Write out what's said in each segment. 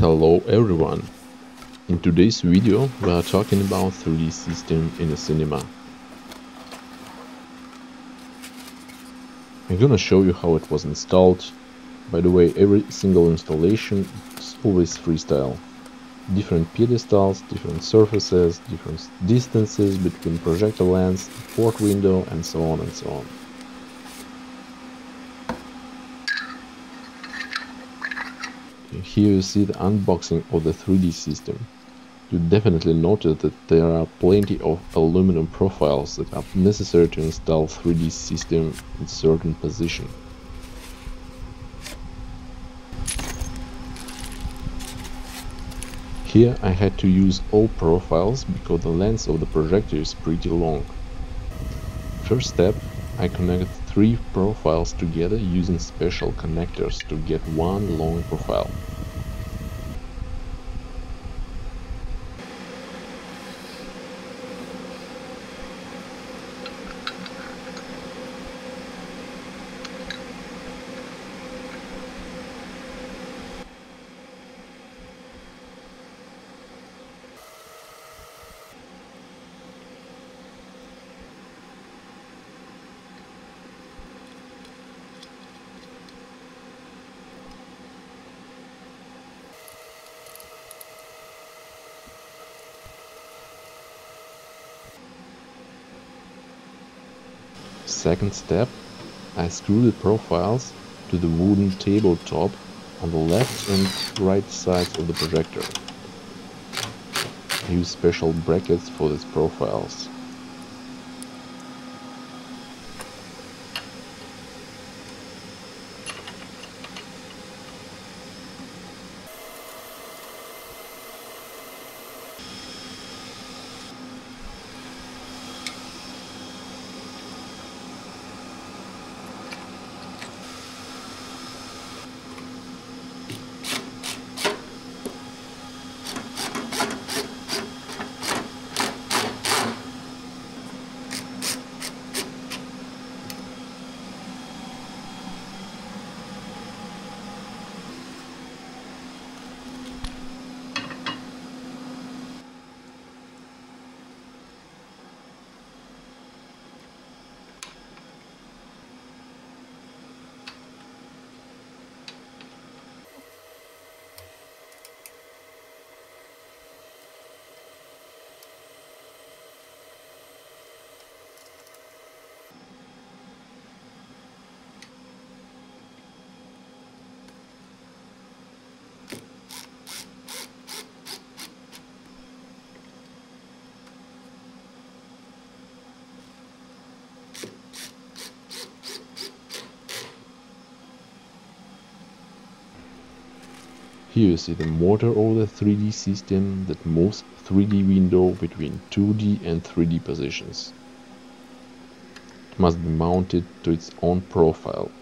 Hello everyone! In today's video we are talking about 3D system in a cinema. I'm gonna show you how it was installed. By the way, every single installation is always freestyle. Different pedestals, different surfaces, different distances between projector lens, port window and so on and so on. Here you see the unboxing of the 3D system. You definitely notice that there are plenty of aluminum profiles that are necessary to install 3D system in certain position. Here I had to use all profiles because the length of the projector is pretty long. First step, I connected three profiles together using special connectors to get one long profile. Second step, I screw the profiles to the wooden tabletop on the left and right sides of the projector. I use special brackets for these profiles. Here you see the motor the 3D system that moves 3D window between 2D and 3D positions. It must be mounted to its own profile.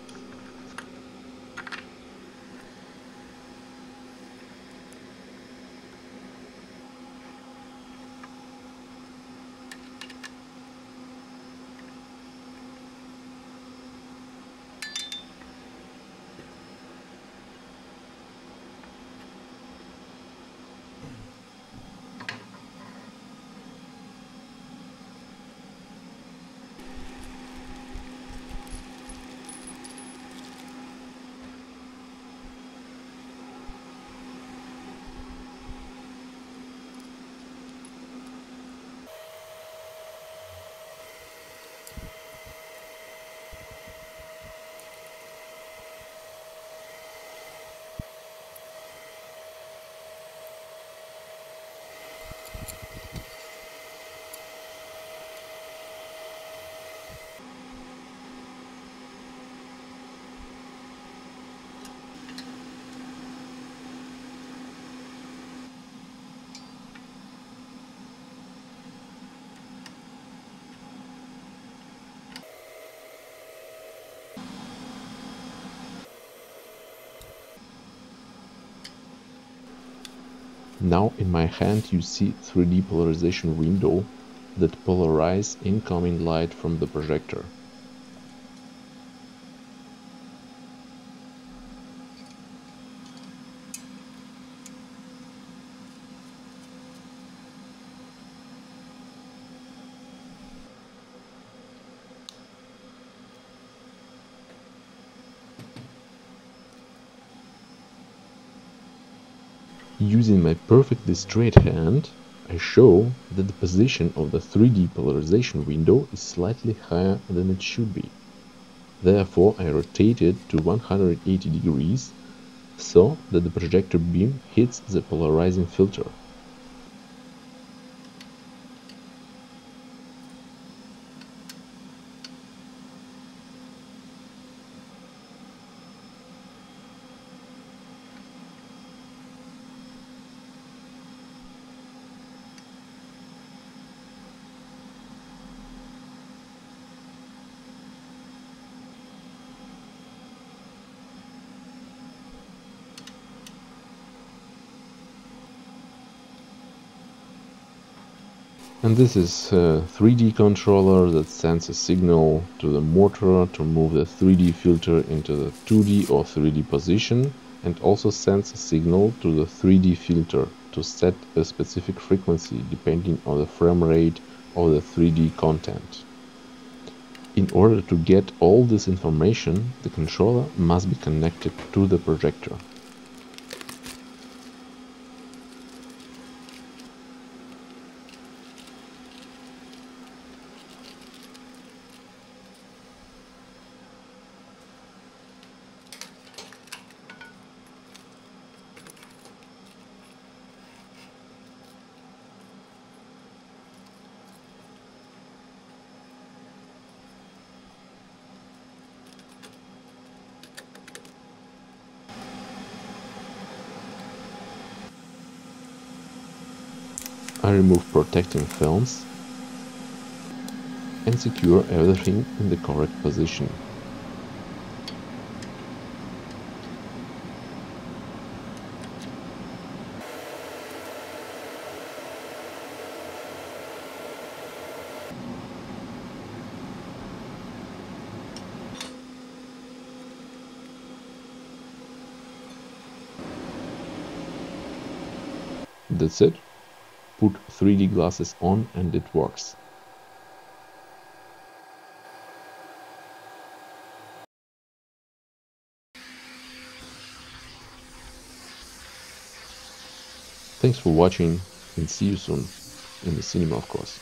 Now in my hand you see 3D polarization window that polarize incoming light from the projector. Using my perfectly straight hand, I show that the position of the 3D polarization window is slightly higher than it should be. Therefore, I rotate it to 180 degrees so that the projector beam hits the polarizing filter. And this is a 3D controller that sends a signal to the motor to move the 3D filter into the 2D or 3D position and also sends a signal to the 3D filter to set a specific frequency depending on the frame rate of the 3D content. In order to get all this information, the controller must be connected to the projector. I remove protecting films and secure everything in the correct position. That's it put 3D glasses on and it works. Thanks for watching and see you soon in the cinema of course.